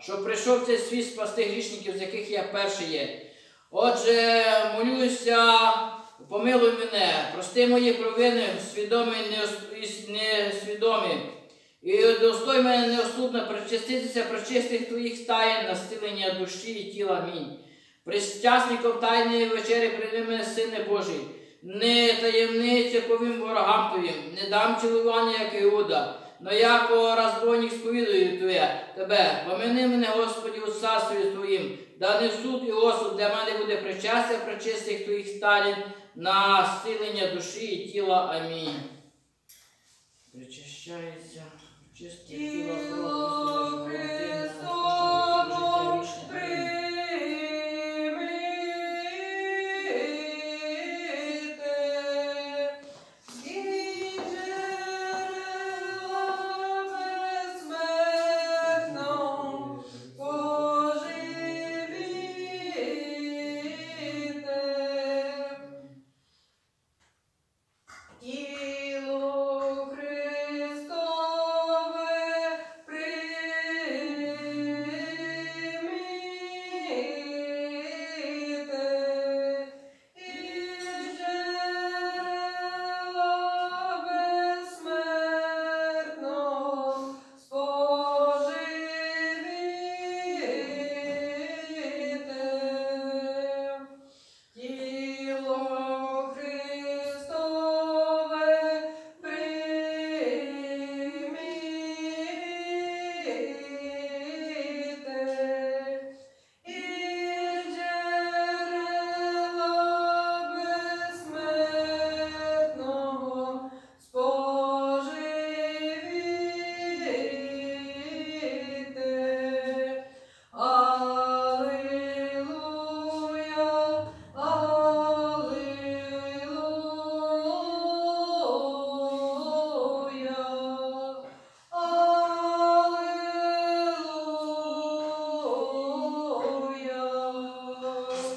що прийшов цей світ спасти грішників, з яких я перший є. Отже, молюся, помилуй мене, прости мої провини, свідомі і несвідомі. І достой мене неоступно причаститися причистих твоїх таїн на стілення душі і тіла. Амінь. Причасником тайної вечері прийди мене, Сине Божий. Не таємницю повім ворогам твоїм, не дам цілування, як Іуда, но яко розбойник сповідую Твоє, Тебе, помини мене, Господі, у царстві Твоїм, да не суд і осуд для мене буде причастя причистих Твоїх сталін на зцілення душі і тіла. Амінь. Причащається, чисте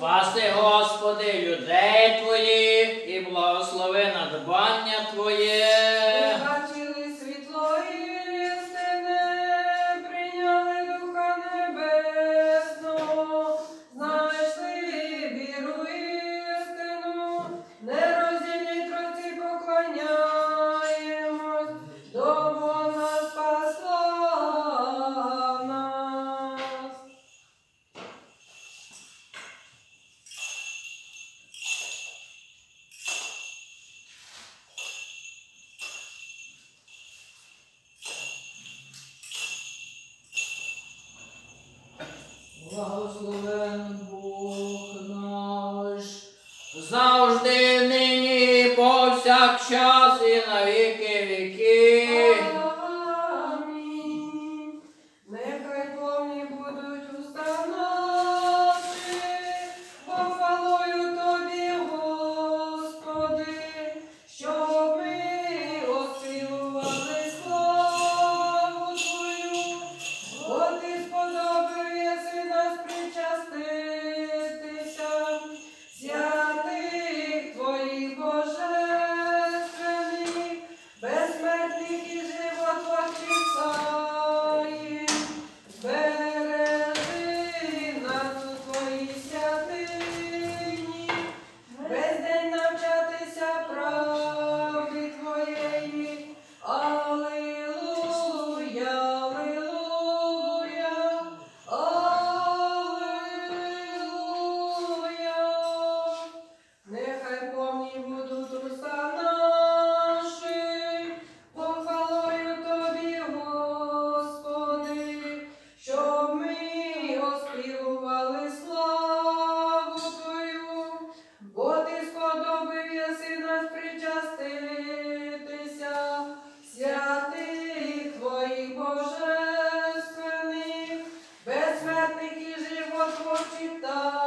Спаси, Господи, людей Твоїх завжди нині, multidão.